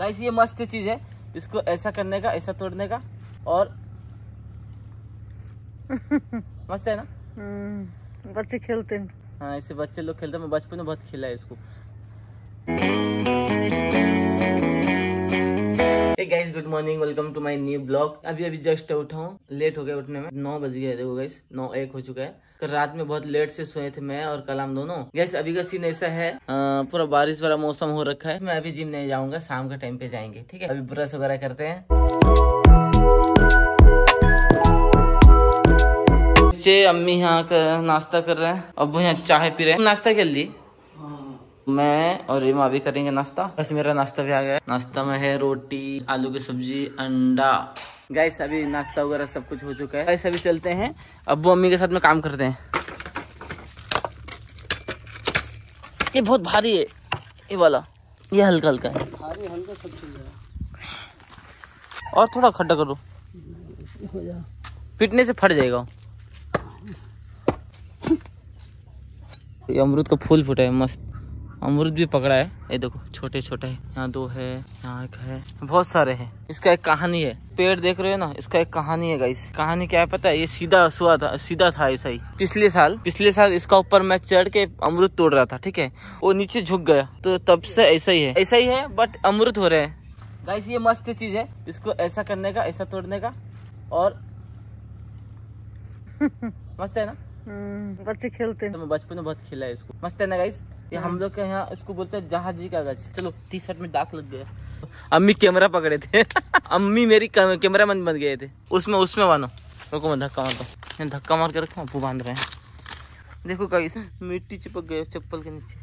Guys ये मस्त चीज़ है। इसको ऐसा करने का ऐसा तोड़ने का और मस्त है ना? हम्म, बच्चे खेलते हैं। हाँ ऐसे बच्चे लोग खेलते हैं। मैं बचपन में बहुत खेला है इसको। Guys good morning welcome to my new blog अभी अभी जस्ट उठा हूँ. लेट हो गया उठने में. नौ बज गया देखो गाइस नौ एक हो चुका है. कल रात में बहुत लेट से सोए थे मैं और कलाम दोनों. गैस अभी का सीन ऐसा है पूरा बारिश वाला मौसम हो रखा है. मैं अभी जिम नहीं जाऊँगा, शाम के टाइम पे जाएँगे, ठीक है? अभी ब्रश वगैरह करते हैं. अम्मी यहाँ नाश्ता कर रहे हैं. अबू यहाँ चाय पी रहे हैं. नाश्ता कर ली? मैं और रीमा अभी करेंगे नाश्ता। बस मेरा नाश्ता भी आ गया। नाश्ता में है रोटी आलू की सब्ज़ी अंडा। गैस अभी नाश्ता वगैरह सब कुछ हो चुका है। गैस अभी चलते हैं। अब्बू अम्मी के साथ में काम करते हैं। ये बहुत भारी है ये वाला। ये हल्का हल्का है। भारी हल्का सब चल और थोड़ा खड्डा करो। पिटने से फट जाएगा। ये अमरूद का फूल फूटा है मस्त। अमरूद भी पकड़ा है। ये देखो छोटे छोटे है। यहाँ दो है, यहाँ एक है। बहुत सारे हैं। इसका एक कहानी है। पेड़ देख रहे हो ना? इसका एक कहानी है गाइस कहानी क्या है पता है? ये सीधा सुआ था, सीधा था ऐसा ही पिछले साल पिछले साल इसका ऊपर मैं चढ़ के अमरूद तोड़ रहा था, ठीक है? वो नीचे झुक गया। तो तब से ऐसा ही है। ऐसा ही है बट अमरूद हो रहे हैं। गाइस ये मस्त चीज़ है। इसको ऐसा करने का, ऐसा तोड़ने का, और मस्त है ना? बच्चे खेलते हैं। तो मैं बचपन में बहुत खेला है इसको। मस्त है ना गाइस ये हम लोग के यहाँ इसको बोलते हैं जहाजी कागज़ चलो टी शर्ट में दाग लग गया। अम्मी कैमरा पकड़े थे। अम्मी मेरी कैमरा मैन बन गए थे। उसमें उसमें बानो रुको, मैं धक्का मारता हूँ। धक्का मार के रखा अप्पू बाँध रहे हैं। देखो गाइस मिट्टी चिपक गए चप्पल के नीचे।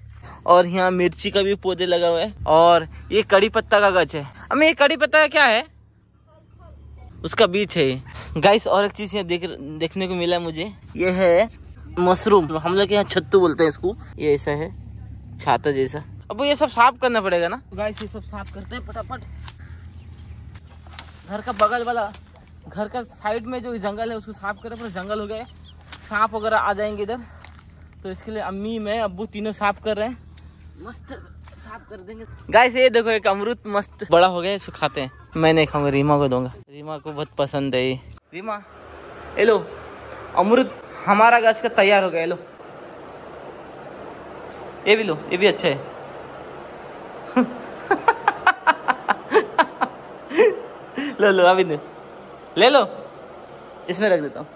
और यहाँ मिर्ची का भी पौधे लगा हुआ है। और ये कड़ी पत्ता का गच है। अम्मी, ये कड़ी पत्ता का क्या है? उसका बीच है गाइस और एक चीज़ यहाँ देख देखने को मिला मुझे। ये है मशरूम। हम लोग यहाँ छत्तू बोलते हैं इसको। ये ऐसा है, छाता जैसा। अब ये सब साफ़ करना पड़ेगा ना? गाइस ये सब साफ़ करते हैं फटाफट। घर का बगल वाला, घर का साइड में जो जंगल है, उसको साफ़ करें पूरा जंगल हो गए सांप वगैरह आ जाएँगे इधर। तो इसके लिए अम्मी, मैं, अब्बू तीनों साफ़ कर रहे हैं। मस्त साफ़ कर देंगे गाइस ये देखो एक अमरूद मस्त। बड़ा हो गया इसको खाते हैं। मैं नहीं खाऊँगा रीमा को दूँगा। रीमा को बहुत पसंद है ये। रीमा ये लो अमरूद हमारा गाछ का तैयार हो गया ये लो। ये भी लो ये भी अच्छा है। लो लो अभी ले लो इसमें रख देता हूँ।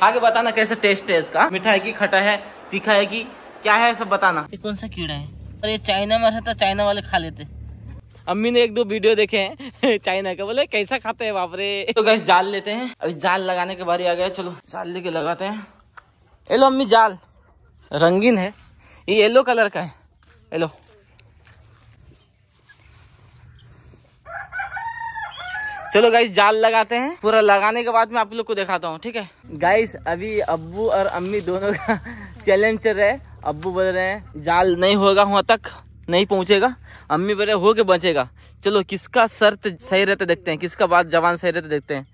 खा के बताना कैसा टेस्ट है इसका। मीठा है कि खटा है तीखा है कि क्या है सब बताना। ये कौन सा कीड़ा है? अरे चाइना में रहता, चाइना वाले खा लेते। अम्मी ने एक दो वीडियो देखे हैं, चाइना का। बोले, कैसा खाते हैं बाप रे तो गैस जाल लेते हैं। अभी जाल लगाने के बारी आ गया, चलो, जाल लेके लगाते हैं। ये अम्मी, जाल। रंगीन है। ये येलो कलर का है। ये चलो गाइस जाल लगाते हैं। पूरा लगाने के बाद मैं आप लोग को दिखाता हूँ, ठीक है? गाइस अभी अब्बू और अम्मी दोनों का चैलेंज चल रहा है। अब्बू बोल रहे हैं जाल नहीं होगा वहाँ तक नहीं पहुँचेगा। अम्मी बोल रहे हो के बचेगा। चलो किसका शर्त सही रहता देखते हैं किसका बात जवान सही रहता देखते हैं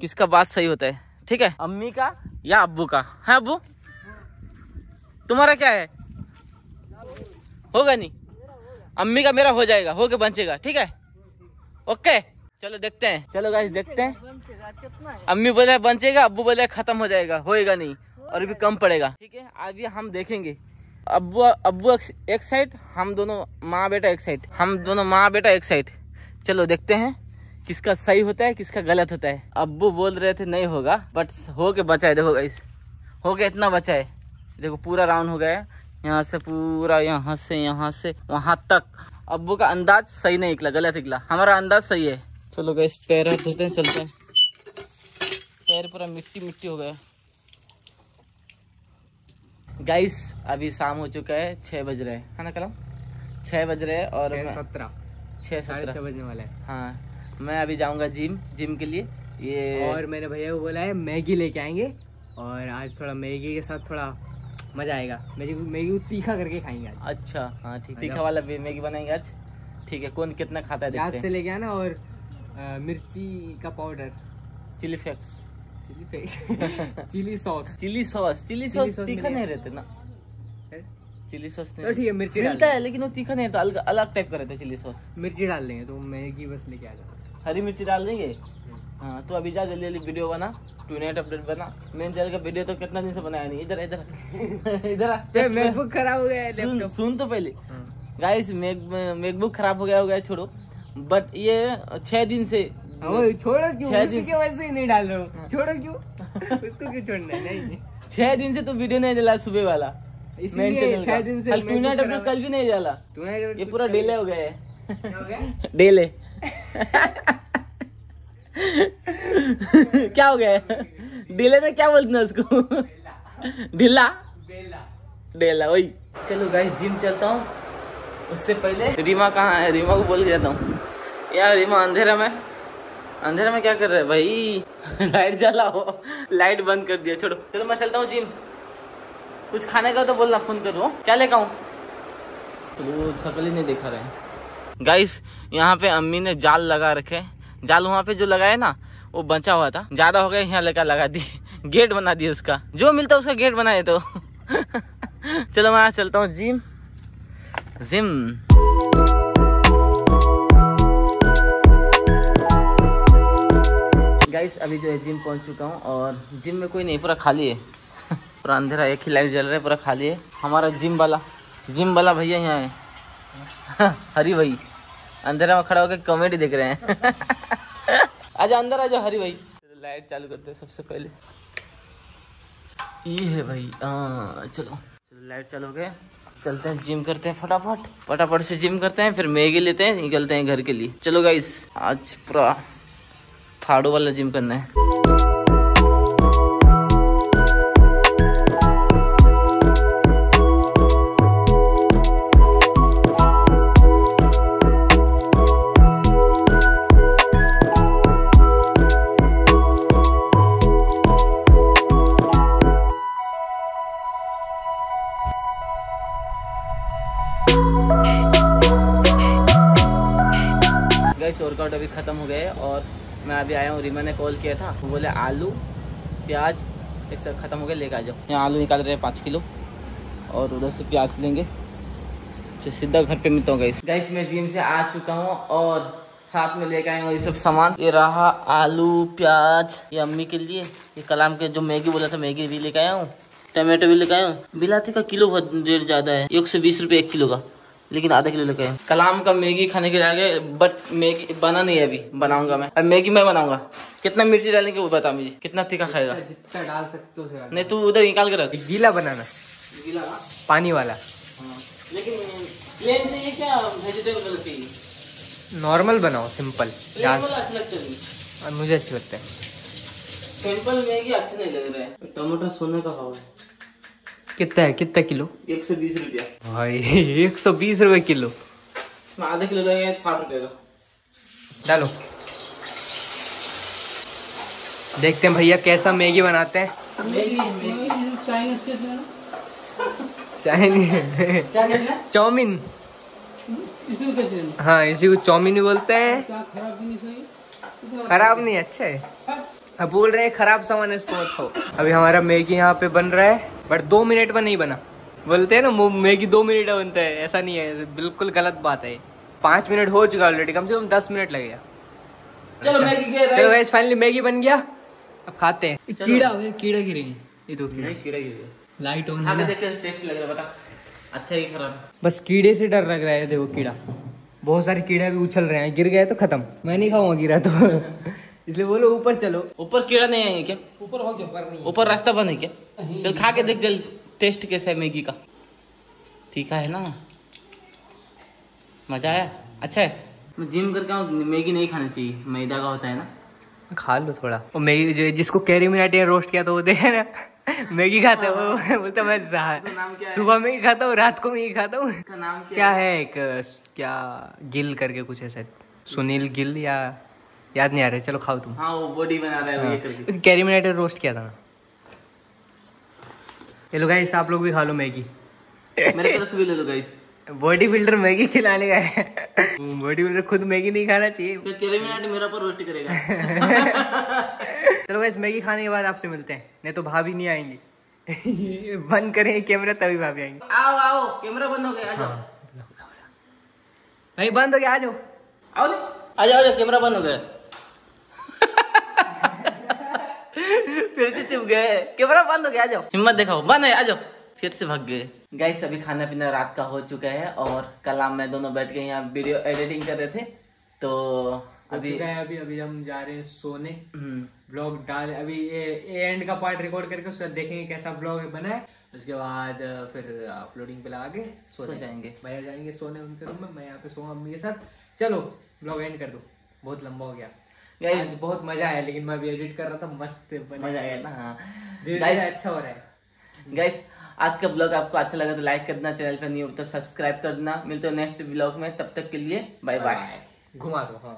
किसका बात सही होता है ठीक है? अम्मी का या अबू का? है अबू तुम्हारा क्या है? होगा नहीं। अम्मी का मेरा हो जाएगा हो के बचेगा ठीक है? ओके चलो देखते हैं। चलो गाइस देखते हैं। अम्मी बोले बचेगा अब्बू बोले खत्म हो जाएगा होएगा नहीं। और भी कम पड़ेगा। ठीक है? अभी हम देखेंगे। अब्बू अब्बू एक साइड हम दोनों माँ बेटा एक साइड हम दोनों माँ बेटा एक साइड चलो देखते हैं किसका सही होता है, किसका गलत होता है। अब्बू बोल रहे थे नहीं होगा बट हो के बचा है देखो गाइस हो के इतना बचा है देखो पूरा राउंड हो गया। है यहाँ से पूरा, यहाँ से यहाँ से, वहाँ तक। अब्बू का अंदाज सही नहीं निकला, गलत निकला। हमारा अंदाज सही है। चलो गैस पैर धोते हैं, चलते हैं। पैर पूरा मिट्टी मिट्टी हो गया। गाइस अभी शाम हो चुका है छः बज रहे हैं। है ना कलम छः बज रहे हैं और सत्रह। छः साढ़े सत्रह। छह बजने वाला है। हाँ मैं अभी जाऊँगा जिम जिम के लिए। ये और मेरे भैया को बोला है मैगी लेके आएँगे। और आज थोड़ा मैगी के साथ थोड़ा मज़ा आएगा। मैगी मैगी तीखा करके खाएँगे आज। अच्छा हाँ ठीक। तीखा वाला मैगी बनाएँगे आज। ठीक है कौन कितना खाता है देखते से लेके आना और मिर्ची का powder. Chilli flakes. Chilli sauce chilli sauce chilli sauce तीखा नहीं रहते ना। चिली सॉस तो नहीं ठीक है मिर्ची मिलता है लेकिन वो तीखा नहीं रहता अलग टाइप का रहता है चिली सॉस मिर्ची डाल देंगे तो मैगी बस लेके आ जाओ हरी मिर्ची डाल देंगे? हाँ तो अभी जा जल्दी जल्दी वीडियो बना। टू नाइट अपडेट बना। मेन का वीडियो तो कितना दिन से बनाया नहीं इधर इधर। इधर मैकबुक खराब हो गया सुन सुन तो पहले। गाइस मैकबुक खराब हो गया हो गया छोड़ो। बट ये छह दिन से वो छोड़ो क्यों? उसी की वजह से ही नहीं डाल। रहे हो। छोड़ो क्यों? उसको क्यों छोड़ना है? नहीं। छह दिन से तो वीडियो नहीं डाला सुबह वाला। इसलिए छह दिन से कल भी नहीं डाला। ये पूरा डिले हो गया है। क्या हो गया? डेले। क्या हो गया है? डिले में क्या बोलते हैं उसको? ढीला डेला वही। चलो गाइस जिम चलता हूँ। उससे पहले रीमा कहाँ है? रीमा को बोल के जाता हूँ। यार रीमा अंधेरा में। अंधेरा में क्या कर रहे है? भाई लाइट जलाओ। लाइट बंद कर दिया छोड़ो। चलो मैं चलता हूँ जिम। कुछ खाने का तो बोलना फ़ोन कर रहा हूँ। क्या लेकर आऊँ? तो वो शकल ही नहीं दिखा रहे गाइस यहाँ पे अम्मी ने जाल लगा रखे जाल वहाँ पे जो लगाया ना वो बचा हुआ था। ज़्यादा हो गया यहाँ लेकर लगा दी। गेट बना दिया उसका। जो मिलता है उसका गेट बनाए तो। चलो मैं चलता हूँ जिम। जिम। गाइस अभी जो है जिम पहुँच चुका हूँ और जिम में कोई नहीं, पूरा खाली है। पूरा अंधेरा, एक ही लाइट जल रहा है, पूरा खाली है। हमारा जिम वाला जिम वाला भैया यहाँ है। हरी भाई, अंधेरा में खड़ा होकर कॉमेडी देख रहे हैं। आजा, अंदर आ जाओ हरी भाई। लाइट चालू करते हैं सबसे पहले। ये है भाई हाँ चलो। चलो लाइट चालू हो गए चलते हैं जिम करते हैं फटाफट। फटाफट से जिम करते हैं, फिर मैगी लेते हैं, निकलते हैं घर के लिए। चलो गाइस आज पूरा फाड़ो वाला जिम करना है। गैस वर्कआउट अभी ख़त्म हो है और मैं अभी आया हूँ, रीमा ने कॉल किया था। वो बोले, आलू प्याज ये सब ख़त्म हो गया लेके आ जाओ। यहाँ आलू निकाल रहे हैं, पाँच किलो। और उधर से प्याज लेंगे। अच्छा सीधा घर पे मिलता हूँ गैस गैस मैं जिम से आ चुका हूँ और साथ में लेके आया हूँ ये सब सामान। ये रहा आलू, प्याज। ये अम्मी के लिए, ये कलाम के जो मैगी बोला था, मैगी भी लेके आया हूँ टमाटो भी लेके आया हूँ। बिलाती का किलो बहुत रेट ज़्यादा है, एक सौ बीस रुपये एक किलो का। लेकिन आधा किलो लेके कलाम का मैगी खाने के लिए आ बट मैगी बना नहीं है अभी बनाऊँगा मैं। अब मैगी मैं बनाऊँगा। कितना मिर्ची डालेंगे वो बता मुझे। कितना तीखा खाएगा। जितना डाल सकते हो नहीं तू उधर निकाल के रख। गीला बनाना। गीला? पानी वाला। लेकिन प्लेन चाहिए क्या वेजिटेबल चाहिए? नॉर्मल बनाओ सिंपल है मुझे। अच्छे लगते हैं। सिंपल मैगी अच्छे नहीं लग रहे। हैं टमाटर सोने का भाव है। कितना है? कितना किलो? एक सौ बीस रुपया। भाई एक सौ बीस रुपए किलो। आधा किलो लगेगा साठ रुपये का। डालो। देखते हैं भैया कैसा मैगी बनाते हैं। चाइनीज़। है? चाउमीन हाँ इसी को चाउमीन ही बोलते हैं। खराब नहीं अच्छा है। अब बोल रहे हैं खराब सामान है इसको मत खाओ। अभी हमारा मैगी यहाँ पे बन रहा है। बट दो मिनट में नहीं बना। बोलते हैं ना मैगी दो मिनट में बनता है। ऐसा नहीं है बिल्कुल गलत बात है। पाँच मिनट हो चुका ऑलरेडी कम से कम दस मिनट लगेगा। चलो मैगी चलो गाइस फाइनली मैगी बन गया। अब खाते हैं। कीड़ा है कीड़ा गिरेगी ये दो कीड़ा। कीड़ा गिर लाइट ऑन खा के देख के टेस्ट लग रहा है बता। अच्छा ही खराब। बस कीड़े से डर लग रहा है देखो कीड़ा। बहुत सारे कीड़े भी उछल रहे हैं गिर गए तो खत्म। मैं नहीं खाऊँगा गिरा तो। इसलिए बोलो ऊपर चलो। ऊपर कीड़ा नहीं आएँगे क्या? ऊपर हो गया ऊपर नहीं। ऊपर रास्ता बंद है क्या? चल खा के देख जल टेस्ट कैसा है मैगी का। तीखा है ना? मज़ा आया? अच्छा है। मैं जिम करके आऊँ मैगी नहीं खानी चाहिए। मैदा का होता है ना? खा लो थोड़ा। वो मैगी जो जिसको कैरी मिनाटी ने रोस्ट किया तो वो देखे ना? मैगी खाता है वो बोलता मैं सुबह मैगी खाता हूँ रात को मैगी खाता हूँ। इसका क्या है? एक क्या गिल करके कुछ ऐसा सुनील गिल या याद नहीं आ रहा चलो खाओ तुम। हाँ वो बॉडी बना रहा है वो ये कैरी मिनाटी ने रोस्ट किया था ना। ये लो गाइस आप लोग भी खा लो मैगी। मेरे तरफ़ से भी ले लो गाइस बॉडी बिल्डर मैगी खिलाने का है। बॉडी बिल्डर खुद मैगी नहीं खाना चाहिए। फिर केरेमिनाटी मेरा पर रोस्ट करेगा। चलो गाइस मैगी खाने के बाद आपसे मिलते हैं। नहीं तो भाभी नहीं आएँगी। बंद करेंगे कैमरा तभी भाभी आएँगे। आओ आओ कैमरा बंद हो गया आ जाओ। भाई बंद हो गया आ जाओ। आओ आ जाओ कैमरा बंद हो गया। फिर से चुप गए। कैमरा बंद हो गया आ जाओ। हिम्मत दिखाओ। बंद है आ जाओ। फिर से भाग गए। गाइस अभी खाना पीना रात का हो चुका है और कल हम मैं दोनों बैठ के यहाँ वीडियो एडिटिंग कर रहे थे तो अभी अभी अभी अभी हम जा रहे हैं सोने। हम्म, ब्लॉग डाल अभी ये ये एंड का पार्ट रिकॉर्ड करके उसका देखेंगे कैसा ब्लॉग बना है। उसके बाद फिर अपलोडिंग पे लगा के सो सोने जाएँगे। भैया जाएँगे सोने उनके रूम में मैं यहाँ पे सोऊँगा अम्मी के साथ। चलो ब्लॉग एंड कर दो। बहुत लंबा हो गया। आज बहुत मज़ा आया लेकिन मैं भी एडिट कर रहा था मस्त मज़ा आया ना हाँ। धीरे अच्छा हो रहा है। गाइस आज का ब्लॉग आपको अच्छा लगा तो लाइक कर देना चैनल पर नहीं हो तो सब्सक्राइब कर देना मिलते हैं नेक्स्ट ब्लॉग में तब तक के लिए बाय बाय घुमा दो हाँ।